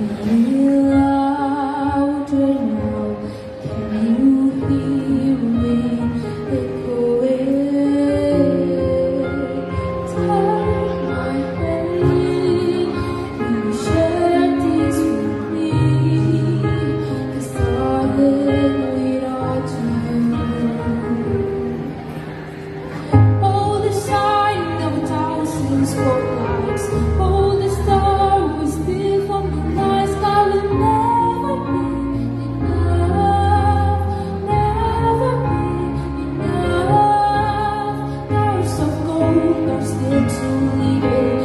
Louder now. I'm still too it.